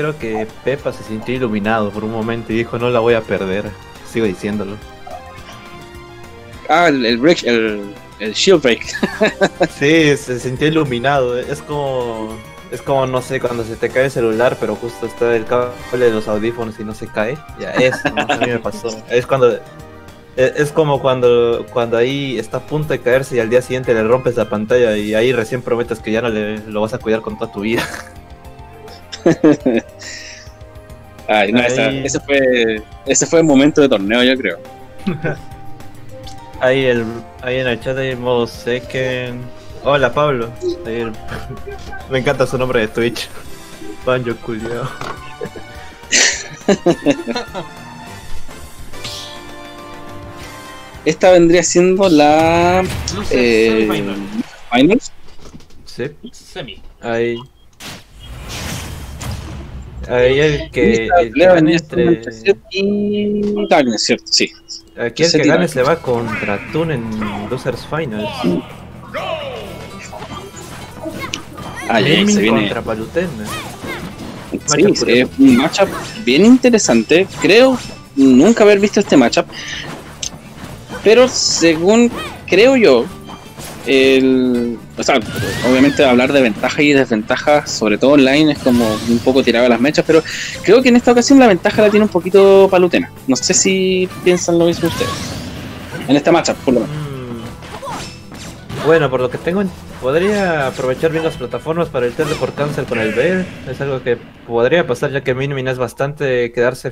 creo que Pepa se sintió iluminado por un momento y dijo no la voy a perder. Sigo diciéndolo. Ah, el, break, el, el shield break. sí, se sintió iluminado. Es como es como, no sé, cuando se te cae el celular, pero justo está el cable de los audífonos y no se cae. Ya, eso, a mí me pasó. Es cuando. E, es como cuando, cuando ahí está a punto de caerse y al día siguiente le rompes la pantalla y ahí recién prometes que ya no le, lo vas a cuidar con toda tu vida. Ay, no, ese, fue, ese fue el momento de torneo, yo creo. ahí, el, ahí en el chat hay modo que Hola Pablo. Me encanta su nombre de Twitch. Banjo culiao. Esta vendría siendo la. Eh, finals. Sí. Semi. Ahí. Ahí el que, el que gane entre. Y ¿cierto? Sí. Aquí el que gane se va contra Toon en Losers Finals. Ah, ya, se viene. contra Sí, es un matchup bien interesante. Creo nunca haber visto este matchup. Pero según creo yo, el, o sea, obviamente hablar de ventajas y desventajas, sobre todo online, es como un poco tirado a las mechas, pero creo que en esta ocasión la ventaja la tiene un poquito Palutena. No sé si piensan lo mismo ustedes. En este matchup, por lo menos. Mm. Bueno, por lo que tengo Podría aprovechar bien las plataformas para el por cáncer con el Bear. Es algo que podría pasar ya que Minimin es bastante quedarse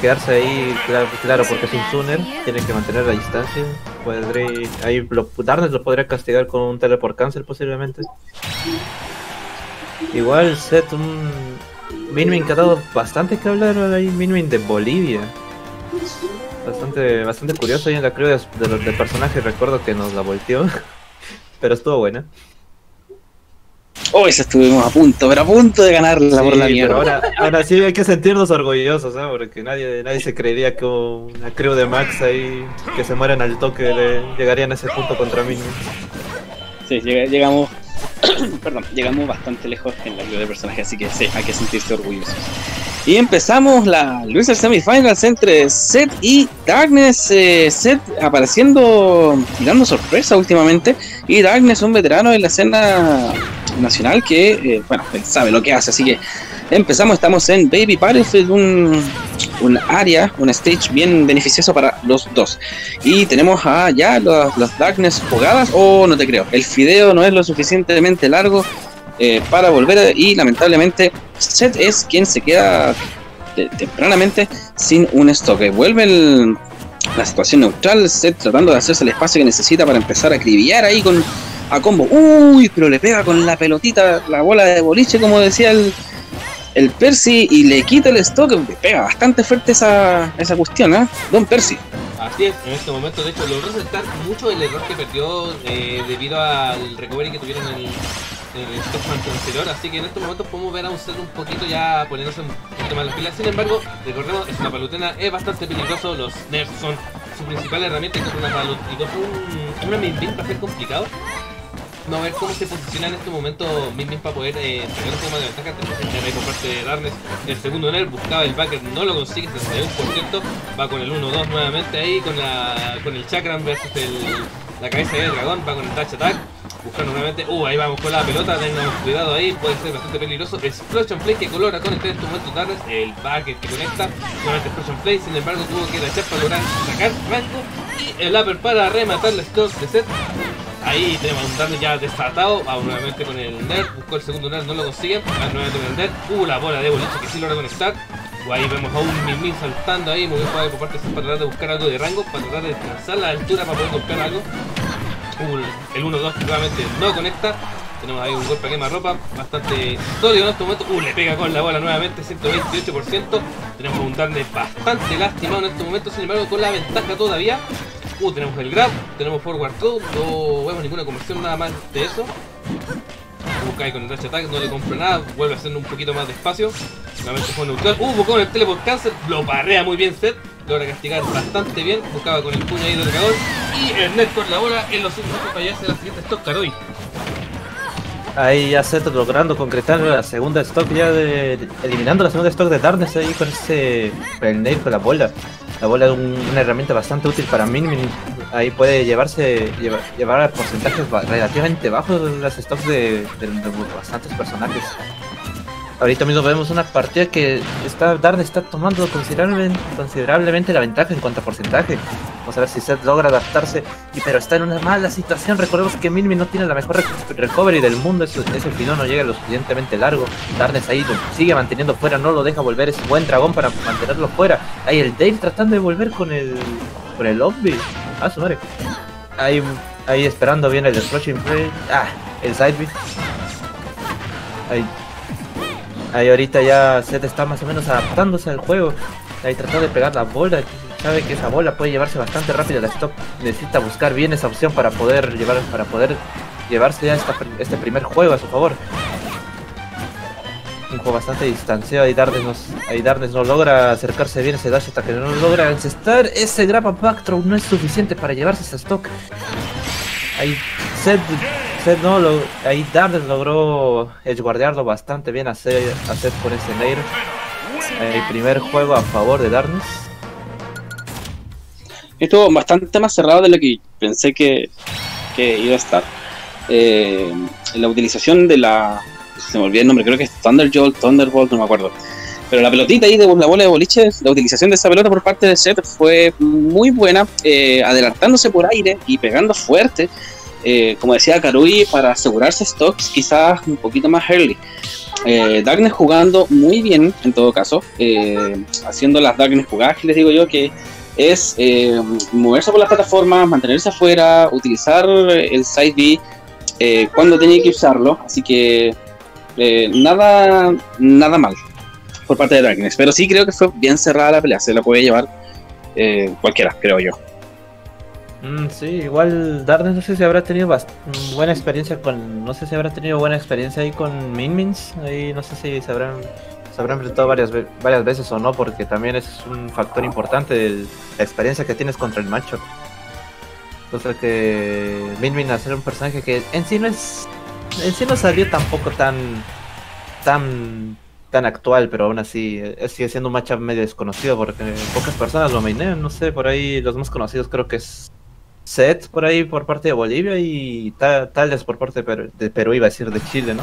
quedarse ahí, claro, porque es un Tuner, tiene que mantener la distancia. Podría, ahí lo, Darnes lo podría castigar con un por cáncer posiblemente. Igual Set un Minimin que ha dado bastante que hablar ahí, Minimin de Bolivia. Bastante, bastante curioso ahí en la creo de, de, del personaje, recuerdo que nos la volteó. pero estuvo buena. Hoy oh, estuvimos a punto, pero a punto de ganarla por la mierda. ahora, ahora sí hay que sentirnos orgullosos, ¿no? Porque nadie, nadie se creería que una crew de Max ahí que se mueren al toque le llegarían a ese punto contra mí. Sí, llegamos, perdón, llegamos bastante lejos en la crew de personajes, así que sí, hay que sentirse orgullosos. Y empezamos la Loser Semifinals entre Seth y Darkness. Eh, Seth apareciendo y dando sorpresa últimamente. Y Darkness, un veterano en la escena nacional que, eh, bueno, sabe lo que hace. Así que empezamos. Estamos en Baby Battlefield, un, un área, un stage bien beneficioso para los dos. Y tenemos a ya las Darkness jugadas. Oh, no te creo, el fideo no es lo suficientemente largo eh, para volver y lamentablemente Seth es quien se queda tempranamente sin un stock. Vuelve la situación neutral, Seth tratando de hacerse el espacio que necesita para empezar a acribillar ahí con a combo. Uy, pero le pega con la pelotita, la bola de boliche, como decía el, el Percy, y le quita el stock. Le pega bastante fuerte esa, esa cuestión, ¿eh? Don Percy. Así es, en este momento, de hecho, logró resaltar mucho el error que perdió eh, debido al recovery que tuvieron en el Stockman anterior, así que en estos momentos podemos ver a un ser un poquito ya poniéndose un poquito más las pilas. Sin embargo, recordemos, es una palutena, es bastante peligroso, los nerfs son su principal herramienta y con una palutena un, una va a ser complicado. No, ver cómo se posiciona en este momento Min para poder eh, tener un poco de ventaja. Tenemos por parte de Darnes el segundo nerf, buscaba el backer, no lo consigue, 61%, va con el 1-2 nuevamente ahí, con, la, con el Chakram versus el, la cabeza del dragón, va con el touch attack buscando nuevamente. Uh, ahí vamos con la pelota, tengamos cuidado ahí, puede ser bastante peligroso. Explosion Play que colora con este momento tardes, el bucket que conecta, nuevamente Explosion Play, sin embargo tuvo que agachar para lograr sacar rango. Y el upper para rematar la stock de set. Ahí tenemos un daño ya desatado, vamos nuevamente con el nerd, buscó el segundo nerd, no lo consigue, va nuevamente con el nerd, uh, la bola de boliche que sí logra conectar. Ahí vemos a un Min saltando ahí, muy bien por parte para tratar de buscar algo de rango, para tratar de descansar la altura para poder golpear algo el 1-2 nuevamente no conecta. Tenemos ahí un golpe quema ropa bastante sólido en este momento. Uh, le pega con la bola nuevamente, 128%. Tenemos un Darkness bastante lastimado en este momento, sin embargo, con la ventaja todavía. Uh, tenemos el grab, tenemos forward throw, no vemos ninguna conversión nada más de eso. Busca ahí con el dash attack, no le compra nada, vuelve a hacer un poquito más de espacio. Nuevamente fue neutral. Uh, con el teleport cancer, lo barrea muy bien Seth logra castigar bastante bien, buscaba con el puño ahí del dragón y el net con la bola en los últimos fallarse la siguiente stock Caroy. Ahí ya Seth logrando concretar la segunda stock ya de. eliminando la segunda stock de Darkness ahí con ese. nail con la bola. La bola es un- una herramienta bastante útil para Min Min. Ahí puede llevarse. llevar, llevar a porcentajes relativamente bajos las stocks de, de- de bastantes personajes. Ahorita mismo vemos una partida que está Darkness está tomando considerablemente, considerablemente la ventaja en cuanto a porcentaje. Vamos a ver si Seth logra adaptarse. Y, pero está en una mala situación. Recordemos que Minmi no tiene la mejor rec- recovery del mundo. Ese, ese final no llega lo suficientemente largo. Darkness ahí sigue manteniendo fuera. No lo deja volver. Es buen dragón para mantenerlo fuera. Ahí el Dale tratando de volver con el. Con el Lobby. Ah, su madre. Ahí, ahí esperando bien el Destruction Play. Ah, el Side. Ahí. Ahí ahorita ya Seth está más o menos adaptándose al juego. Ahí tratando de pegar la bola. Sabe que esa bola puede llevarse bastante rápido la stop. Necesita buscar bien esa opción para poder llevar, para poder llevarse ya este primer juego a su favor. Un juego bastante distanciado. Ahí Dardes, nos, ahí no logra acercarse bien a ese dash hasta que no logra encestar. Ese grab a back throw no es suficiente para llevarse esa stock. Ahí Seth, No ahí Dardes logró edgeguardearlo bastante bien a Seth con ese nair. El primer juego a favor de Darkness. Estuvo bastante más cerrado de lo que pensé que, que iba a estar. Eh, la utilización de la. Se me olvidó el nombre, creo que es Thunderjolt, Thunderbolt, no me acuerdo. Pero la pelotita ahí de la bola de boliche, la utilización de esa pelota por parte de Seth fue muy buena, eh, adelantándose por aire y pegando fuerte, eh, como decía Karui, para asegurarse stocks quizás un poquito más early. Eh, Darkness jugando muy bien, en todo caso, eh, haciendo las Darkness jugadas que les digo yo que es eh, moverse por las plataformas, mantenerse afuera, utilizar el side B cuando tenía que usarlo, así que nada, nada mal por parte de Darkness, pero sí creo que fue bien cerrada la pelea, se la puede llevar cualquiera, creo yo. Mm, sí, igual Darkness no sé si habrá tenido mm, buena experiencia con. No sé si habrá tenido buena experiencia ahí con Min Mins. Ahí no sé si se habrán, se habrán enfrentado varias, varias veces o no, porque también es un factor importante el- la experiencia que tienes contra el macho. Cosa que Min Min hacer un personaje que en sí no es. En sí no salió tampoco tan. tan. tan actual, pero aún así eh, sigue siendo un matchup medio desconocido porque pocas personas lo mainean. No sé, por ahí los más conocidos creo que es Set por ahí por parte de Bolivia y Ta- Tales por parte de Perú, de Perú, iba a decir de Chile, ¿no?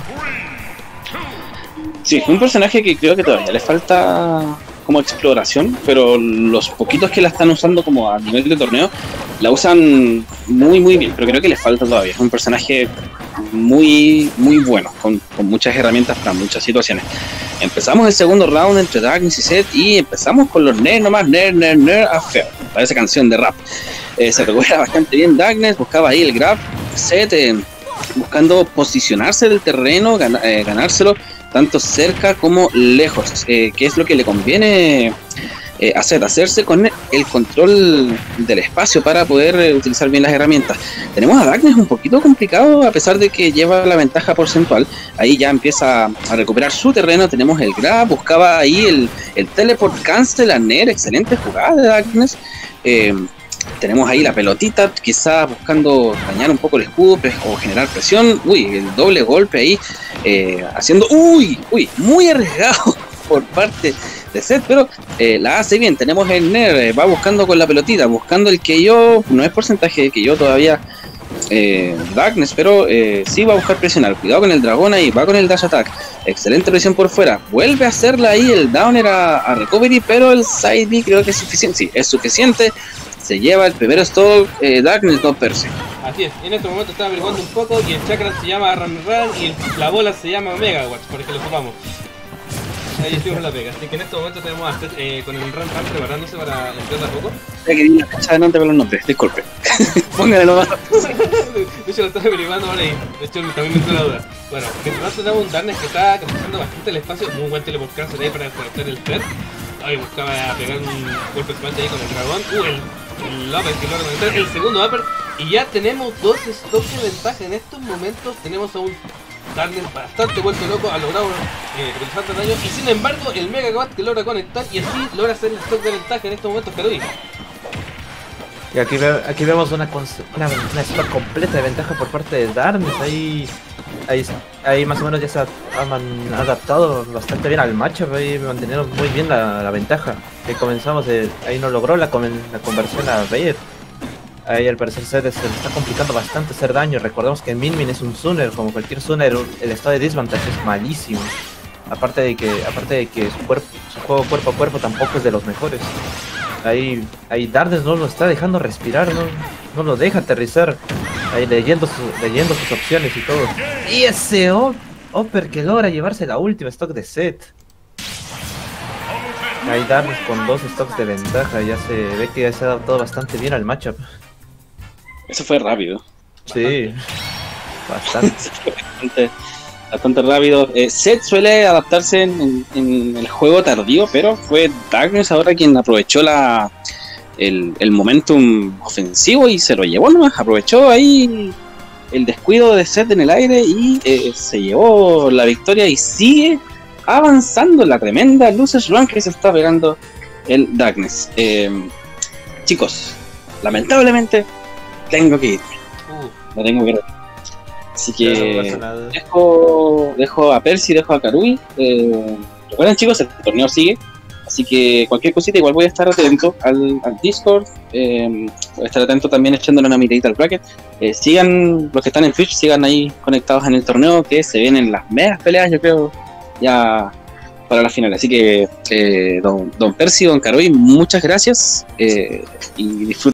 Sí, un personaje que creo que todavía le falta como exploración, pero los poquitos que la están usando como a nivel de torneo la usan muy muy bien, pero creo que le falta todavía. Es un personaje muy muy bueno, con, con muchas herramientas para muchas situaciones. Empezamos el segundo round entre Darkness y Seth y empezamos con los nerd nomás, nerd, nerd, nerd, a feo. Parece canción de rap. Eh, se recupera bastante bien Darkness, buscaba ahí el grab. Seth eh, buscando posicionarse del terreno, eh, ganárselo tanto cerca como lejos, que es lo que le conviene hacer, hacerse con el control del espacio para poder utilizar bien las herramientas. Tenemos a Darkness un poquito complicado a pesar de que lleva la ventaja porcentual, ahí ya empieza a recuperar su terreno, tenemos el grab, buscaba ahí el, el teleport cancel a Ner, excelente jugada de Darkness. Tenemos ahí la pelotita, quizás buscando dañar un poco el escudo pues, o generar presión. Uy, el doble golpe ahí, eh, haciendo. Uy, uy, muy arriesgado por parte de Seth, pero eh, la hace bien. Tenemos el Ner, eh, va buscando con la pelotita, buscando el que yo, no es porcentaje que yo todavía. Darkness, pero sí va a buscar presionar. Cuidado con el dragón ahí, va con el dash attack. Excelente presión por fuera. Vuelve a hacerla ahí el downer a, a recovery, pero el side B creo que es suficiente. Sí, es suficiente. Se lleva el primer stall eh, Darkness, no Percy. Así es, en este momento estaba averiguando un poco y el chakra se llama Ran Ran y el- la bola se llama Megawatts, porque lo ocupamos. Ahí estuvimos la pega, así que en este momento tenemos a eh, con el Ran Ran preparándose para entrar a poco. Ya que di la fecha adelante con los nombres, disculpe. Póngale nomás. De hecho lo estaba averiguando ahora y de hecho también me entró la duda. Bueno, mientras tenemos un Darkness que está capturando bastante el espacio, muy buen teleport cancel ahí para desconectar el thread. Ahí buscaba pegar un golpe fuerte ahí con el dragón. Uh, el, el segundo upper. Y ya tenemos dos stocks de ventaja. En estos momentos tenemos a un Darkness bastante vuelto loco, ha logrado eh, realizar daño. Y sin embargo, el Mega que logra conectar y así logra hacer el stock de ventaja en estos momentos, Karui. Y aquí, ve- aquí vemos una, una, una stock completa de ventaja por parte de Darkness. Ahí ahí, ahí más o menos ya se ha, han adaptado bastante bien al matchup, ahí manteniendo muy bien la, ventaja. Que comenzamos, ahí no logró la, con- la conversión a Bayer. Ahí al parecer se, le está complicando bastante hacer daño. Recordemos que Min Min es un Sunner, como cualquier Sunner, el estado de desventaja es malísimo. Aparte de que, aparte de que su juego cuerpo a cuerpo tampoco es de los mejores. Ahí, ahí Dardes no lo está dejando respirar, no, no lo deja aterrizar. Ahí leyendo, su- leyendo sus opciones y todo. Y ese o- Upper que logra llevarse la última stock de set. Ahí Dardes con dos stocks de ventaja, ya se ve que ya se ha adaptado bastante bien al matchup. Eso fue rápido. Sí, bastante. bastante, bastante rápido. Eh, Seth suele adaptarse en, en- en el juego tardío, pero fue Darkness ahora quien aprovechó la el, el momentum ofensivo y se lo llevó nomás. Aprovechó ahí el descuido de Seth en el aire y eh, se llevó la victoria y sigue avanzando la tremenda luces run que se está pegando el Darkness. Eh, chicos, lamentablemente tengo que ir. Uh, No tengo que ir. Así que No dejo, dejo a Percy, dejo a Karui. Eh, recuerden chicos, el torneo sigue. Así que cualquier cosita igual voy a estar atento al, al Discord. eh, voy a estar atento también echándole una miradita al bracket. Eh, sigan, los que están en Twitch, sigan ahí conectados en el torneo que se vienen las megas peleas, yo creo, ya para la final. Así que, eh, don, don Percy, don Karui, muchas gracias eh, y disfruten.